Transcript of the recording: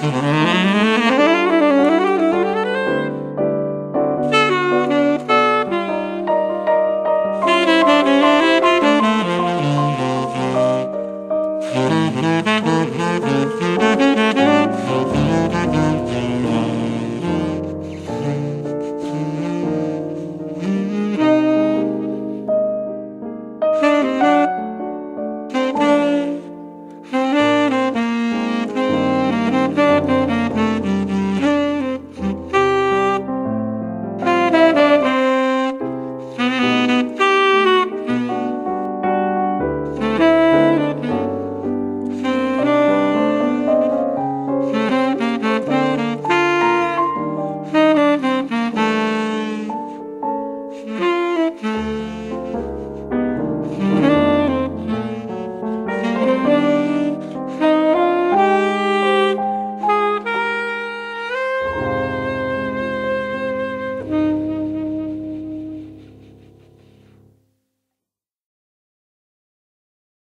Mm-hmm.